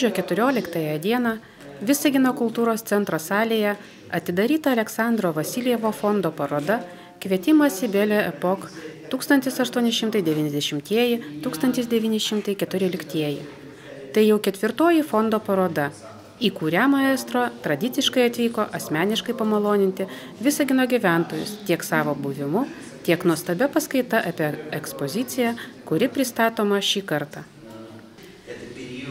Gruodžio 14 dieną Visagino kultūros centro salėje atidaryta Aleksandro Vasilievo fondo paroda Kvietimas į Belę epok 1890-1914. Tai jau ketvirtoji fondo paroda, į kurią maestro tradiciškai atvyko asmeniškai pamaloninti Visagino gyventojus tiek savo buvimu, tiek nuostabia paskaita apie ekspoziciją, kuri pristatoma šį kartą.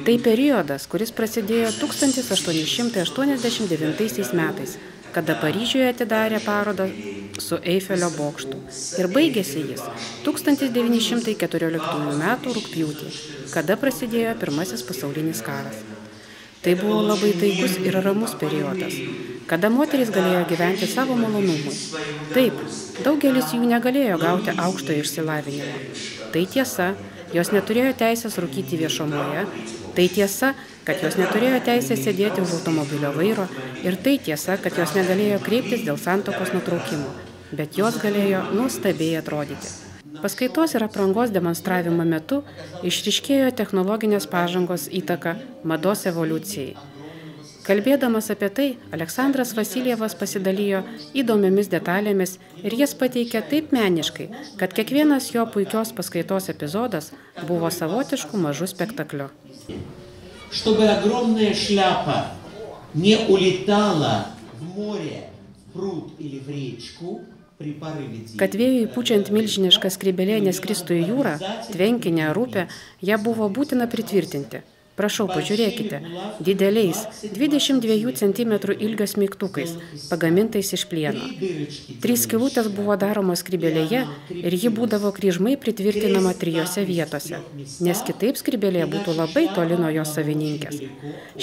Tai periodas, kuris prasidėjo 1889 metais, kada Paryžiuje atidarė parodą su Eifelio bokštu. Ir baigėsi jis 1914 m. rūpjūtį, kada prasidėjo pirmasis pasaulinis karas. Tai buvo labai taikus ir ramus periodas, kada moterys galėjo gyventi savo malonumui. Taip, daugelis jų negalėjo gauti aukšto išsilavinimo. Tai tiesa, jos neturėjo teisės rūkyti viešumoje, tai tiesa, kad jos neturėjo teisės sėdėti už automobilio vairo ir tai tiesa, kad jos negalėjo kreiptis dėl santokos nutraukimo, bet jos galėjo nuostabiai atrodyti. Paskaitos ir aprangos demonstravimo metu išriškėjo technologinės pažangos įtaka mados evoliucijai. Kalbėdamas apie tai, Aleksandras Vasilievas pasidalijo įdomiomis detalėmis ir jas pateikė taip meniškai, kad kiekvienas jo puikios paskaitos epizodas buvo savotiškų mažų spektakliu. Чтобы огромная шляпа не улетала в море, в пруд или в речку, Kad vėjui pučiant milžinišką skrybelė neskristų į jūrą, tvenkinę ar upę, ją buvo būtina pritvirtinti. Prašau, pažiūrėkite, dideliais 22 cm ilgio smeigtukais, pagamintais iš plieno. Trys skilutės buvo daromos skrybelėje ir ji būdavo kryžmai pritvirtinama trijose vietose, nes kitaip skrybelė būtų labai toli nuo jos savininkės.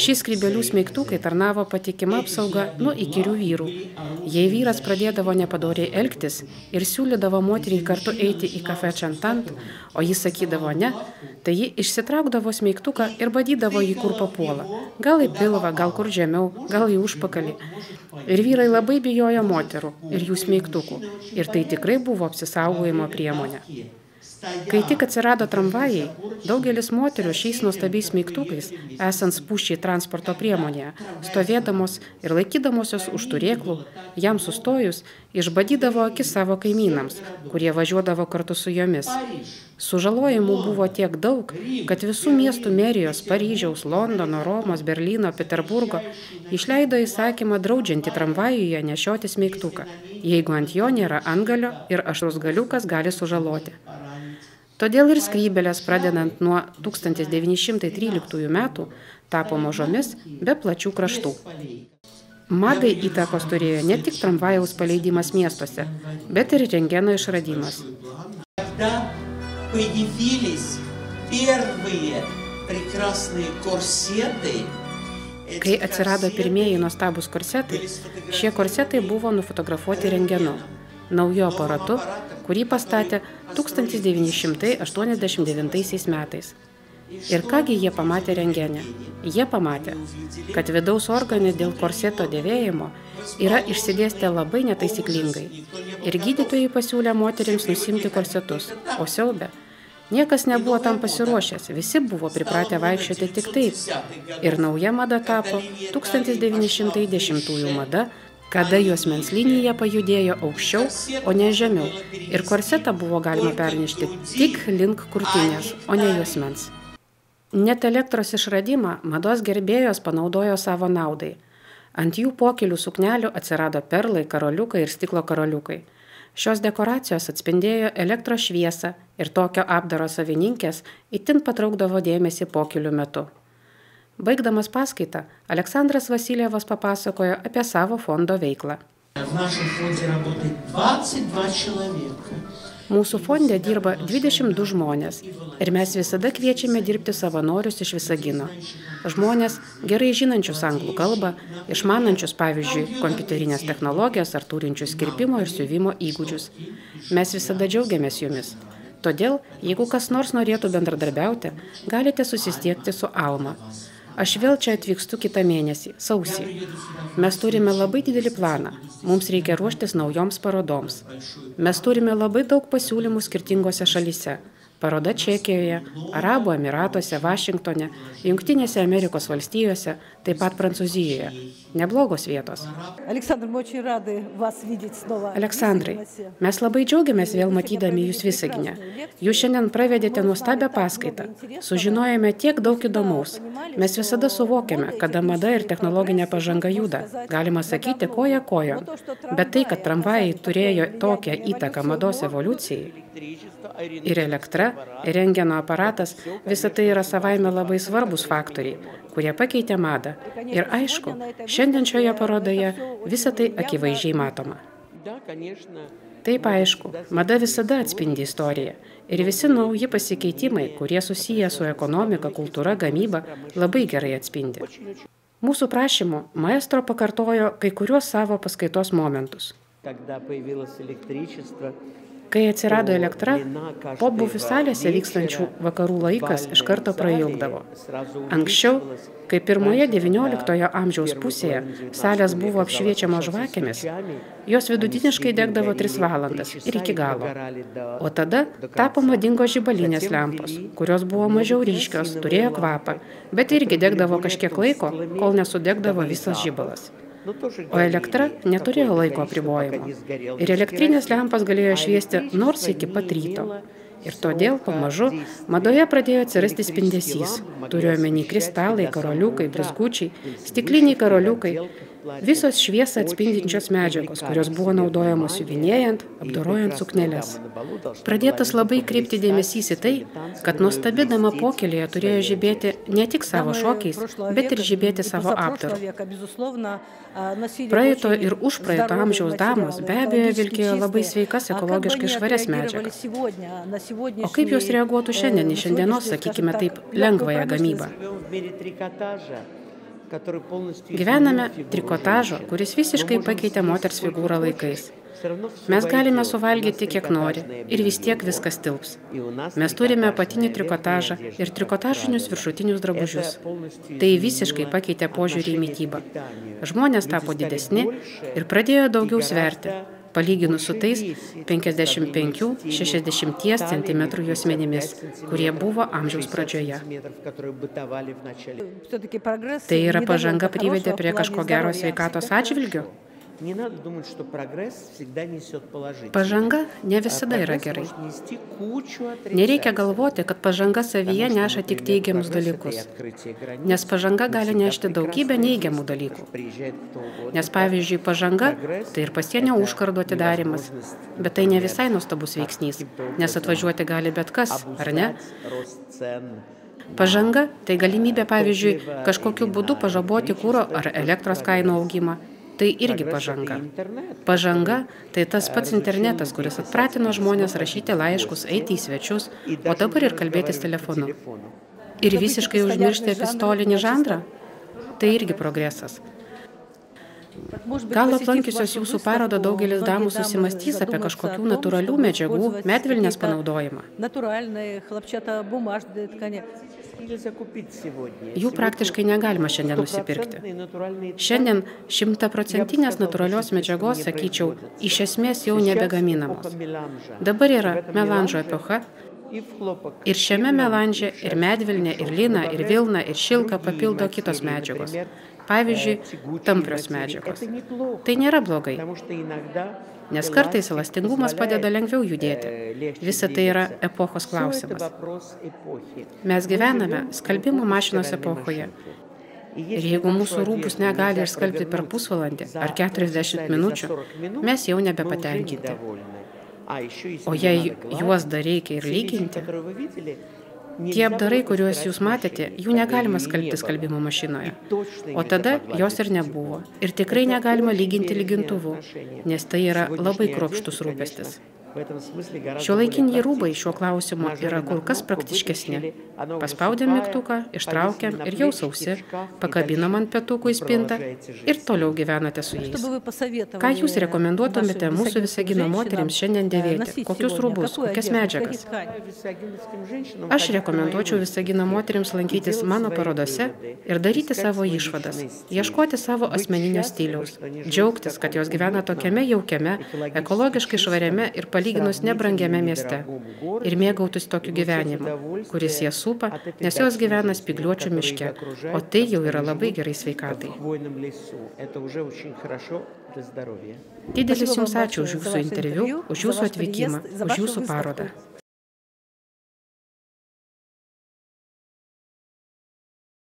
Šį skrybelių smeigtukai tarnavo patikima apsauga nuo įkyrių vyrų. Jei vyras pradėdavo nepadoriai elgtis ir siūlydavo moteriai kartu eiti į kafe čantant, o jis sakydavo ne, tai ji išsitraukdavo smeigtuką ir badydavo badydavo jį kur papuola. Gal į pilvą, gal kur žemiau, gal į užpakalį. Ir vyrai labai bijojo moterų ir jų smeigtukų. Ir tai tikrai buvo apsisaugojimo priemonė. Kai tik atsirado tramvajai, daugelis moterių šiais nuostabiais mygtukais, esant spūščiai transporto priemonėje, stovėdamos ir laikydamosios už turėklų, jam sustojus, išbadydavo akis savo kaimynams, kurie važiuodavo kartu su jomis. Sužalojimų buvo tiek daug, kad visų miestų merijos - Paryžiaus, Londono, Romos, Berlyno, Peterburgo - išleido įsakymą draudžiantį tramvajuje nešioti smeigtuką, jeigu ant jo nėra antgalio ir aštrus galiukas gali sužaloti. Todėl ir skrybelės pradedant nuo 1913 metų tapo mažomis be plačių kraštų. Madai įtakos turėjo ne tik tramvajaus paleidimas miestuose, bet ir rengeno išradimas. Kai atsirado pirmieji nuostabus korsetai, šie korsetai buvo nufotografuoti rengenu, nauju aparatu, kurį pastatė 1989 metais. Ir kągi jie pamatė rengenę? Jie pamatė, kad vidaus organai dėl korseto dėvėjimo yra išsidėstę labai netaisyklingai. Ir gydytojai pasiūlė moteriams nusimti korsetus, o siaubė. Niekas nebuvo tam pasiruošęs, visi buvo pripratę vaikščioti tik taip. Ir nauja mada tapo 1910 mada kada juosmens linija pajudėjo aukščiau, o ne žemiau, ir korsetą buvo galima pernešti tik link krūtinės, o ne juosmens. Net elektros išradimą mados gerbėjos panaudojo savo naudai. Ant jų pokelių suknelių atsirado perlai, karoliukai ir stiklo karoliukai. Šios dekoracijos atspindėjo elektros šviesą ir tokio apdaro savininkės itin patraukdavo dėmesį pokelių metu. Baigdamas paskaitą, Aleksandras Vasilievas papasakojo apie savo fondo veiklą. Mūsų fonde dirba 22 žmonės ir mes visada kviečiame dirbti savanorius iš Visagino. Žmonės gerai žinančius anglų kalbą, išmanančius pavyzdžiui kompiuterinės technologijas ar turinčius kirpimo ir siuvimo įgūdžius. Mes visada džiaugiamės jumis. Todėl, jeigu kas nors norėtų bendradarbiauti, galite susistiekti su Alma. Aš vėl čia atvykstu kitą mėnesį, sausį. Mes turime labai didelį planą. Mums reikia ruoštis naujoms parodoms. Mes turime labai daug pasiūlymų skirtingose šalyse. Paroda Čekijoje, Arabų Emiratuose, Vašingtone, Junktinėse Amerikos valstijose, taip pat Prancūzijoje. Neblogos vietos. Aleksandrai, mes labai džiaugiamės vėl matydami jūs visaginę. Jūs šiandien pravedėte nuostabią paskaitą. Sužinojome tiek daug įdomaus. Mes visada suvokiame, kada mada ir technologinė pažanga juda. Galima sakyti koja kojon. Bet tai, kad tramvajai turėjo tokią įtaką mados evoliucijai, ir elektra, ir rengeno aparatas, visa tai yra savaime labai svarbus faktoriai, kurie pakeitė madą. Ir aišku, šiandien šioje parodoje visa tai akivaizdžiai matoma. Taip aišku, mada visada atspindi istoriją. Ir visi nauji pasikeitimai, kurie susiję su ekonomika, kultūra, gamyba, labai gerai atspindi. Mūsų prašymu maestro pakartojo kai kuriuos savo paskaitos momentus. Kai atsirado elektra, pobūvių salėse vykstančių vakarų laikas iš karto prailgdavo. Anksčiau, kai pirmoje XIX amžiaus pusėje salės buvo apšviečiamos žvakėmis, jos vidutiniškai degdavo 3 valandas ir iki galo. O tada tapo madingos žibalinės lempos, kurios buvo mažiau ryškios, turėjo kvapą, bet irgi degdavo kažkiek laiko, kol nesudegdavo visas žibalas. O elektra neturėjo laiko apribojimo. Ir elektrinės lempas galėjo šviesti nors iki pat ryto. Ir todėl pamažu madoje pradėjo atsirasti spindesys. Turiuomenį kristalai, karoliukai, blizgučiai, stikliniai karoliukai, Visos šviesą atspindinčios medžiagos, kurios buvo naudojamos siuvinėjant, apdorojant sukneles. Pradėtas labai kreipti dėmesys į tai, kad nuostabi dama pokelėje turėjo žibėti ne tik savo šokiais, bet ir žibėti savo apdaru. Praeito ir užpraeito amžiaus damos be abejo vilkėjo labai sveikas ekologiškai švarias medžiagas. O kaip jos reaguotų šiandien į šiandienos, sakykime taip, lengvąją gamybą? Gyvename trikotažo, kuris visiškai pakeitė moters figūrą laikais. Mes galime suvalgyti kiek nori ir vis tiek viskas tilps. Mes turime apatinį trikotažą ir trikotažinius viršutinius drabužius. Tai visiškai pakeitė požiūrį į mytybą. Žmonės tapo didesni ir pradėjo daugiau sverti palyginus su tais 55-60 cm juosmenimis, kurie buvo amžiaus pradžioje. Tai yra pažanga privedė prie kažko gero sveikatos atžvilgių? Pažanga ne visada yra gerai. Nereikia galvoti, kad pažanga savyje neša tik teigiamus dalykus, nes pažanga gali nešti daugybę neigiamų dalykų. Nes pavyzdžiui, pažanga tai ir pasienio užkardo atidarimas, bet tai ne visai nuostabus veiksnys, nes atvažiuoti gali bet kas, ar ne? Pažanga tai galimybė, pavyzdžiui, kažkokiu būdu pažaboti kūro ar elektros kainų augimą tai irgi pažanga. Pažanga tai tas pats internetas, kuris atpratino žmonės rašyti laiškus, eiti į svečius, o dabar ir kalbėtis telefonu. Ir visiškai užmiršti epistolinį žanrą? Tai irgi progresas. Gal aplankiusios jūsų parodą daugelis damų susimastys apie kažkokių natūralių medžiagų, medvilnės panaudojimą. Jų praktiškai negalima šiandien nusipirkti. Šiandien šimtaprocentinės natūralios medžiagos, sakyčiau, iš esmės jau nebegaminamos. Dabar yra melanžo epocha, Ir šiame melanže ir medvilnė, ir lina, ir vilna, ir šilka papildo kitos medžiagos. Pavyzdžiui, tamprios medžiagos. Tai nėra blogai, nes kartais elastingumas padeda lengviau judėti. Visa tai yra epochos klausimas. Mes gyvename skalbimo mašinos epochoje. Ir jeigu mūsų rūbus negali išskalbti per pusvalandį ar 40 minučių, mes jau nebepatenkinti. O jei juos dar reikia ir lyginti, Tie apdarai, kuriuos jūs matėte, jų negalima skalbti skalbimo mašinoje. O tada jos ir nebuvo. Ir tikrai negalima lyginti lygintuvu, nes tai yra labai kruopštus rūpestis. Šiuolaikiniai rūbai šiuo klausimu yra kur kas praktiškesni. Paspaudėm mygtuką, ištraukėm ir jau sausi, pakabinom ant pietukų į spintą ir toliau gyvenate su jais. Ką jūs rekomenduotumėte mūsų visagino moteriams šiandien dėvėti? Kokius rūbus, kokias medžiagas? Aš rekomenduočiau visagino moteriams lankytis mano parodose ir daryti savo išvadas, ieškoti savo asmeninio stiliaus, džiaugtis, kad jos gyvena tokiame jaukiame, ekologiškai švariame ir palyginti palyginus nebrangiame mieste ir mėgautųsi tokiu gyvenimu, kuris jas supa, nes jos gyvena spigliuočių miške, o tai jau yra labai gerai sveikatai. Didelis Jums ačiū už Jūsų interviu, už Jūsų atvykimą, už Jūsų parodą.